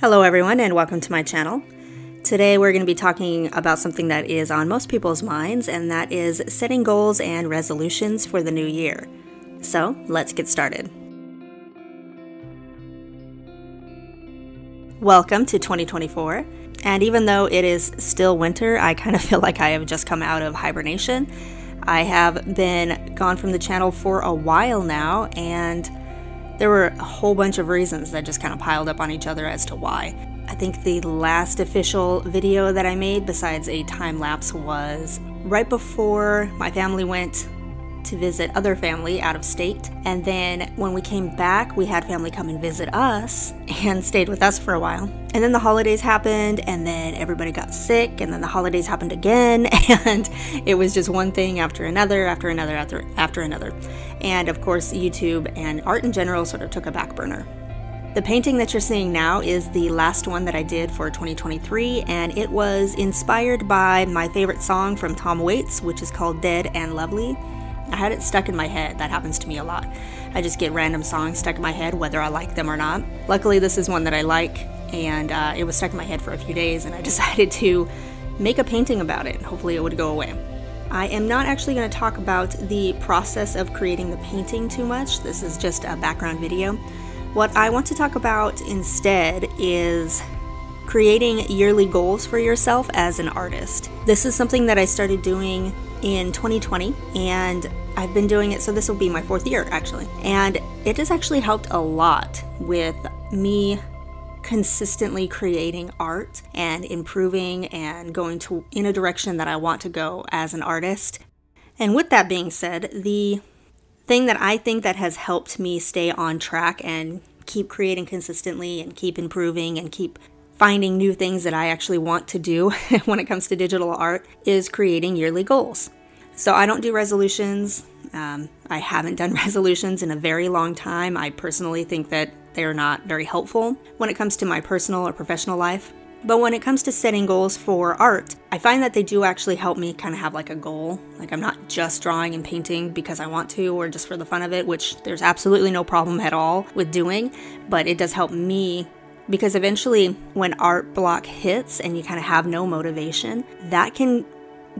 Hello, everyone, and welcome to my channel. Today, we're going to be talking about something that is on most people's minds, and that is setting goals and resolutions for the new year. So, let's get started. Welcome to 2024. And even though it is still winter, I kind of feel like I have just come out of hibernation. I have been gone from the channel for a while now, and there were a whole bunch of reasons that just kind of piled up on each other as to why. I think the last official video that I made, besides a time lapse, was right before my family went to visit other family out of state. And then when we came back, we had family come and visit us and stayed with us for a while. And then the holidays happened, and then everybody got sick, and then the holidays happened again, and it was just one thing after another, after another, after after another. And of course, YouTube and art in general sort of took a back burner. The painting that you're seeing now is the last one that I did for 2023, and it was inspired by my favorite song from Tom Waits, which is called Dead and Lovely. I had it stuck in my head. That happens to me a lot. I just get random songs stuck in my head, whether I like them or not. Luckily, this is one that I like, and uh, it was stuck in my head for a few days, and I decided to make a painting about it. Hopefully, it would go away. I am not actually going to talk about the process of creating the painting too much. This is just a background video. What I want to talk about instead is creating yearly goals for yourself as an artist. This is something that I started doing in 2020 and I've been doing it so this will be my fourth year actually. And it has actually helped a lot with me consistently creating art and improving and going to in a direction that I want to go as an artist. And with that being said, the thing that I think that has helped me stay on track and keep creating consistently and keep improving and keep finding new things that I actually want to do when it comes to digital art is creating yearly goals. So I don't do resolutions. Um, I haven't done resolutions in a very long time. I personally think that they're not very helpful when it comes to my personal or professional life. But when it comes to setting goals for art, I find that they do actually help me kind of have like a goal. Like I'm not just drawing and painting because I want to or just for the fun of it, which there's absolutely no problem at all with doing, but it does help me because eventually when art block hits and you kind of have no motivation, that can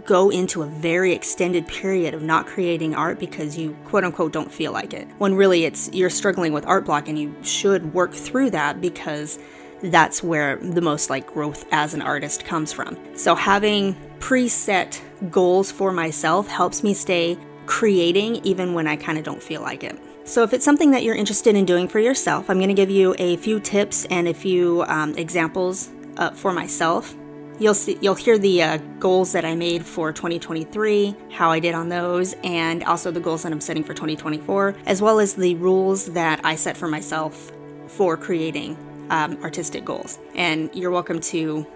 go into a very extended period of not creating art because you quote unquote don't feel like it. When really it's you're struggling with art block and you should work through that because that's where the most like growth as an artist comes from. So having preset goals for myself helps me stay creating even when I kind of don't feel like it. So, if it's something that you're interested in doing for yourself, I'm going to give you a few tips and a few um, examples uh, for myself. You'll see, you'll hear the uh, goals that I made for 2023, how I did on those, and also the goals that I'm setting for 2024, as well as the rules that I set for myself for creating um, artistic goals. And you're welcome to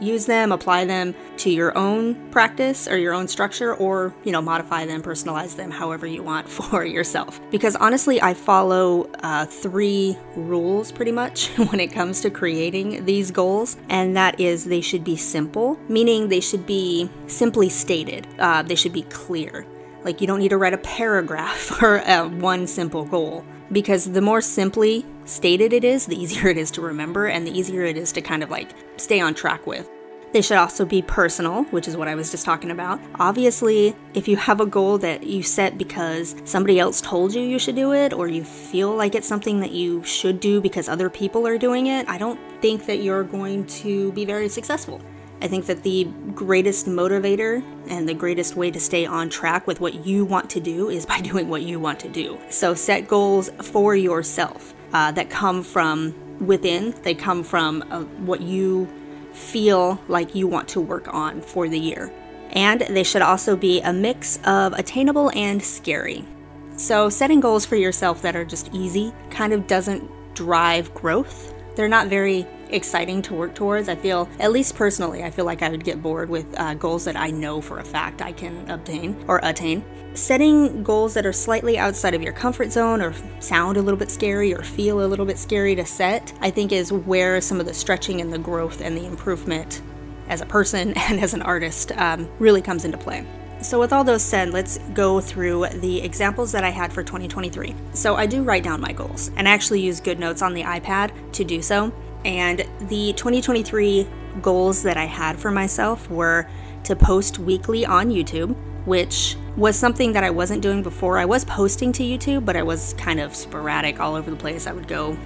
use them, apply them to your own practice or your own structure, or, you know, modify them, personalize them however you want for yourself. Because honestly, I follow uh, three rules pretty much when it comes to creating these goals, and that is they should be simple, meaning they should be simply stated, uh, they should be clear. Like, you don't need to write a paragraph for uh, one simple goal because the more simply stated it is, the easier it is to remember and the easier it is to kind of like stay on track with. They should also be personal, which is what I was just talking about. Obviously, if you have a goal that you set because somebody else told you you should do it, or you feel like it's something that you should do because other people are doing it, I don't think that you're going to be very successful. I think that the greatest motivator and the greatest way to stay on track with what you want to do is by doing what you want to do. So set goals for yourself uh, that come from within, they come from uh, what you feel like you want to work on for the year. And they should also be a mix of attainable and scary. So, setting goals for yourself that are just easy kind of doesn't drive growth. They're not very exciting to work towards. I feel, at least personally, I feel like I would get bored with uh, goals that I know for a fact I can obtain or attain. Setting goals that are slightly outside of your comfort zone or sound a little bit scary or feel a little bit scary to set, I think is where some of the stretching and the growth and the improvement as a person and as an artist um, really comes into play. So, with all those said, let's go through the examples that I had for 2023. So, I do write down my goals and I actually use GoodNotes on the iPad to do so. And the 2023 goals that I had for myself were to post weekly on YouTube, which was something that I wasn't doing before. I was posting to YouTube, but I was kind of sporadic all over the place. I would go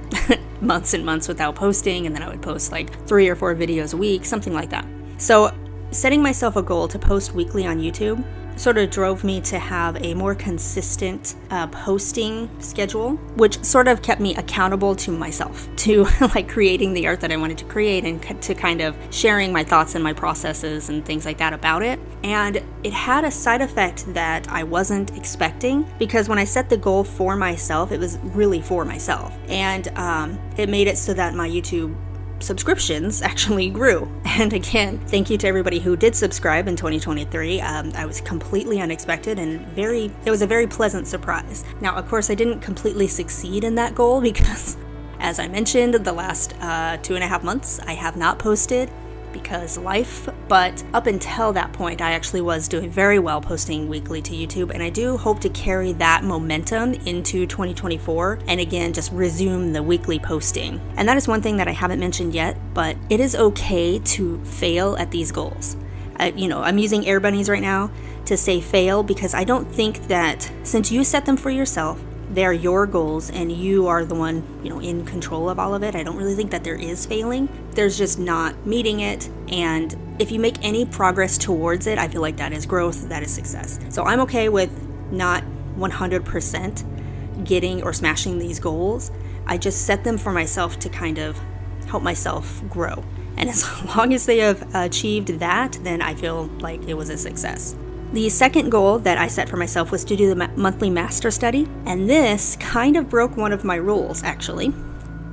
months and months without posting, and then I would post like three or four videos a week, something like that. So, setting myself a goal to post weekly on YouTube sort of drove me to have a more consistent uh, posting schedule, which sort of kept me accountable to myself, to like creating the art that I wanted to create and to kind of sharing my thoughts and my processes and things like that about it. And it had a side effect that I wasn't expecting because when I set the goal for myself, it was really for myself. And um, it made it so that my YouTube subscriptions actually grew. And again, thank you to everybody who did subscribe in 2023. Um, I was completely unexpected and very, it was a very pleasant surprise. Now, of course, I didn't completely succeed in that goal because, as I mentioned, the last uh, two and a half months I have not posted because life. But up until that point, I actually was doing very well posting weekly to YouTube, and I do hope to carry that momentum into 2024 and again just resume the weekly posting. And that is one thing that I haven't mentioned yet, but it is okay to fail at these goals. Uh, you know, I'm using air bunnies right now to say fail because I don't think that since you set them for yourself, they're your goals and you are the one, you know, in control of all of it. I don't really think that there is failing. There's just not meeting it. And if you make any progress towards it, I feel like that is growth, that is success. So I'm okay with not 100% getting or smashing these goals. I just set them for myself to kind of help myself grow. And as long as they have achieved that, then I feel like it was a success. The second goal that I set for myself was to do the ma- monthly master study, and this kind of broke one of my rules, actually.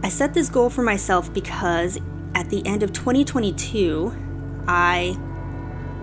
I set this goal for myself because at the end of 2022, I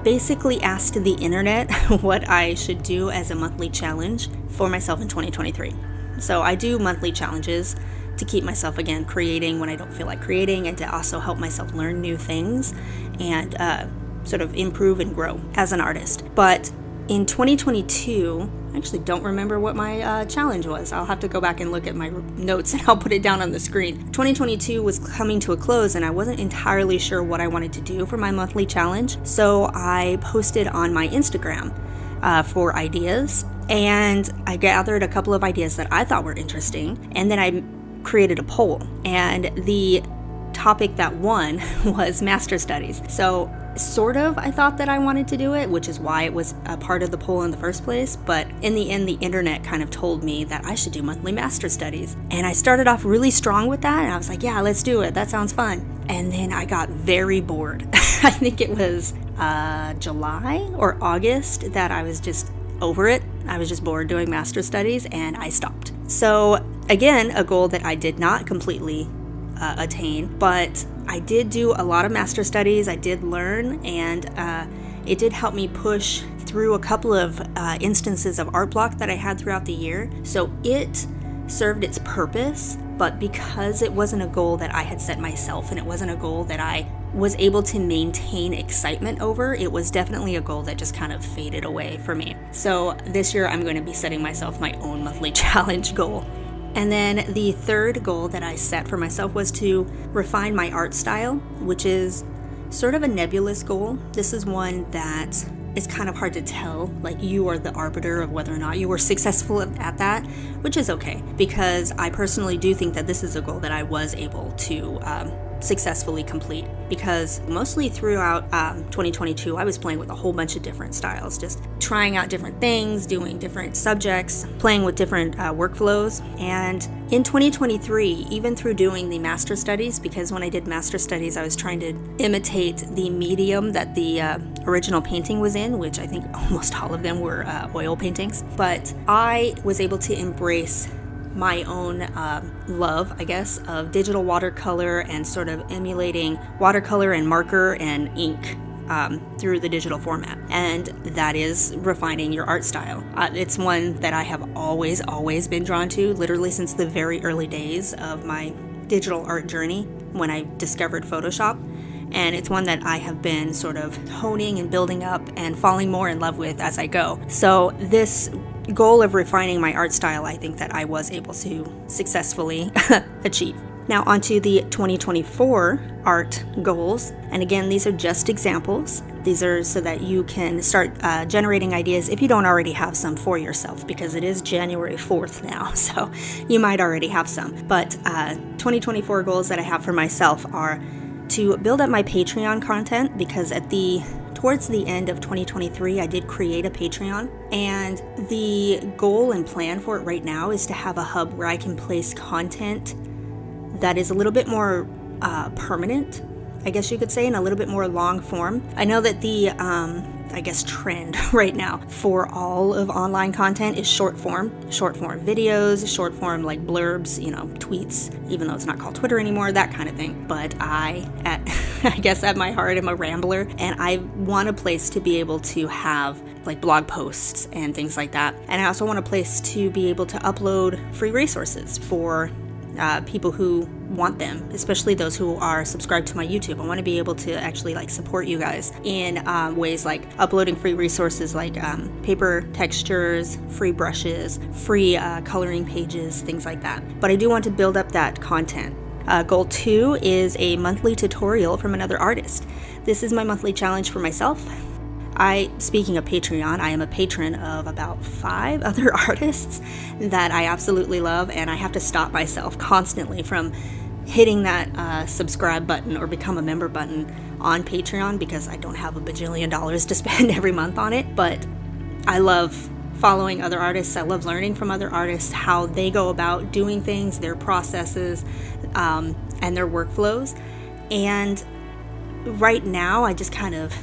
basically asked the internet what I should do as a monthly challenge for myself in 2023. So I do monthly challenges to keep myself again creating when I don't feel like creating and to also help myself learn new things and uh, sort of improve and grow as an artist. But in 2022, I actually don't remember what my uh, challenge was. I'll have to go back and look at my notes and I'll put it down on the screen. 2022 was coming to a close and I wasn't entirely sure what I wanted to do for my monthly challenge. So I posted on my Instagram uh, for ideas and I gathered a couple of ideas that I thought were interesting. And then I created a poll. And the topic that won was master studies. So sort of I thought that I wanted to do it, which is why it was a part of the poll in the first place. But in the end, the internet kind of told me that I should do monthly master studies. And I started off really strong with that, and I was like, yeah, let's do it. That sounds fun. And then I got very bored. I think it was uh, July or August that I was just over it. I was just bored doing master studies and I stopped. So, again, a goal that I did not completely uh, attain, but I did do a lot of master studies. I did learn, and uh, it did help me push through a couple of uh, instances of art block that I had throughout the year. So it served its purpose, but because it wasn't a goal that I had set myself and it wasn't a goal that I was able to maintain excitement over, it was definitely a goal that just kind of faded away for me. So this year I'm going to be setting myself my own monthly challenge goal. And then the third goal that I set for myself was to refine my art style, which is sort of a nebulous goal. This is one that is kind of hard to tell. Like, you are the arbiter of whether or not you were successful at that, which is okay because I personally do think that this is a goal that I was able to um, successfully complete because mostly throughout um, 2022 I was playing with a whole bunch of different styles, just trying out different things, doing different subjects, playing with different uh, workflows. And in 2023, even through doing the master studies, because when I did master studies, I was trying to imitate the medium that the uh, original painting was in, which I think almost all of them were uh, oil paintings. But I was able to embrace my own um, love, I guess, of digital watercolor and sort of emulating watercolor and marker and ink um, through the digital format. And that is refining your art style. Uh, it's one that I have always, always been drawn to, literally since the very early days of my digital art journey when I discovered Photoshop. And it's one that I have been sort of honing and building up and falling more in love with as I go. So, this goal of refining my art style, I think that I was able to successfully achieve. Now, onto the 2024 art goals. And again, these are just examples. These are so that you can start uh, generating ideas if you don't already have some for yourself, because it is January 4th now, so you might already have some. But uh, 2024 goals that I have for myself are to build up my Patreon content because at the towards the end of 2023, I did create a Patreon, and the goal and plan for it right now is to have a hub where I can place content that is a little bit more uh, permanent, I guess you could say, and a little bit more long form. I know that the um, I guess, trend right now for all of online content is short form, short form videos, short form like blurbs, you know, tweets, even though it's not called Twitter anymore, that kind of thing. But I, at, I guess at my heart, am a rambler and I want a place to be able to have like blog posts and things like that. And I also want a place to be able to upload free resources for uh, people who want them, especially those who are subscribed to my YouTube. I want to be able to actually like support you guys in um, ways like uploading free resources like um, paper textures, free brushes, free uh, coloring pages, things like that. But I do want to build up that content. Uh, goal two is a monthly tutorial from another artist. This is my monthly challenge for myself. I, speaking of Patreon, I am a patron of about five other artists that I absolutely love, and I have to stop myself constantly from hitting that uh, subscribe button or become a member button on Patreon because I don't have a bajillion dollars to spend every month on it. But I love following other artists. I love learning from other artists how they go about doing things, their processes, um, and their workflows. And right now, I just kind of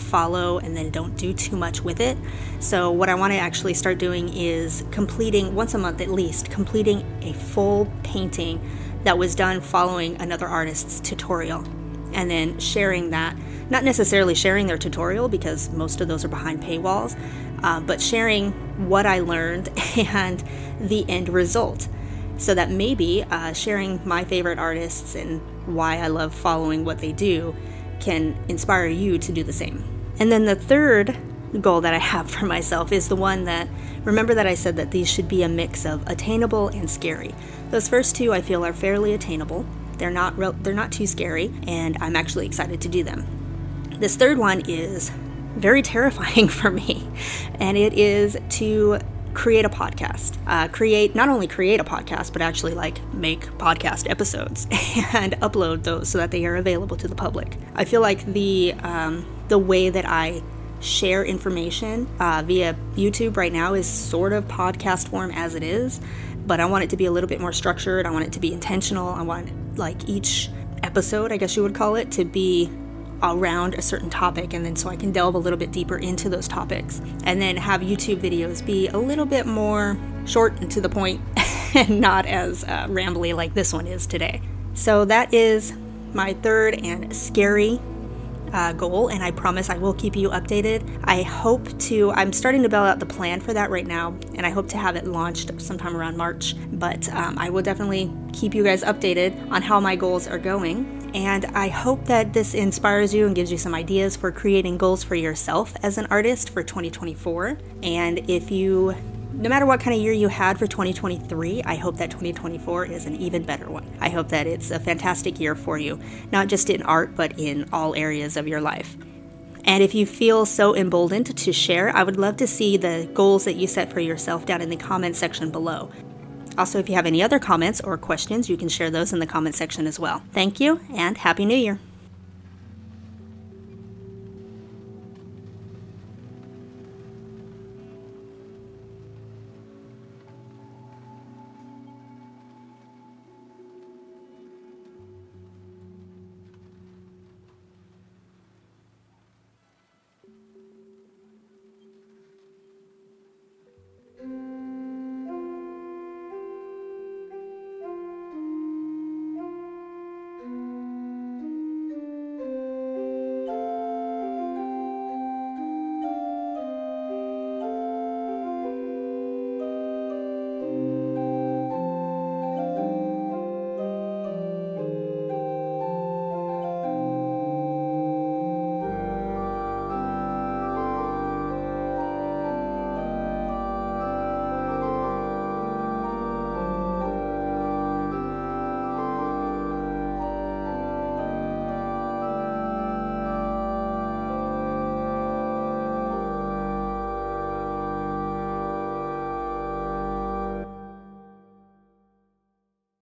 follow and then don't do too much with it. So, what I want to actually start doing is completing once a month at least, completing a full painting that was done following another artist's tutorial and then sharing that. Not necessarily sharing their tutorial because most of those are behind paywalls, uh, but sharing what I learned and the end result. So that maybe uh, sharing my favorite artists and why I love following what they do can inspire you to do the same. And then the third goal that I have for myself is the one that remember that I said that these should be a mix of attainable and scary. Those first two I feel are fairly attainable. They're not real, they're not too scary and I'm actually excited to do them. This third one is very terrifying for me and it is to create a podcast. Uh, create not only create a podcast, but actually like make podcast episodes and upload those so that they are available to the public. I feel like the um, the way that I share information uh, via YouTube right now is sort of podcast form as it is, but I want it to be a little bit more structured. I want it to be intentional. I want like each episode, I guess you would call it, to be around a certain topic and then so I can delve a little bit deeper into those topics and then have YouTube videos be a little bit more short and to the point and not as uh, rambly like this one is today. So that is my third and scary uh, goal, and I promise I will keep you updated. I hope to, I'm starting to build out the plan for that right now, and I hope to have it launched sometime around March. But um, I will definitely keep you guys updated on how my goals are going. And I hope that this inspires you and gives you some ideas for creating goals for yourself as an artist for 2024. And if you no matter what kind of year you had for 2023, I hope that 2024 is an even better one. I hope that it's a fantastic year for you, not just in art, but in all areas of your life. And if you feel so emboldened to share, I would love to see the goals that you set for yourself down in the comment section below. Also, if you have any other comments or questions, you can share those in the comment section as well. Thank you, and Happy New Year!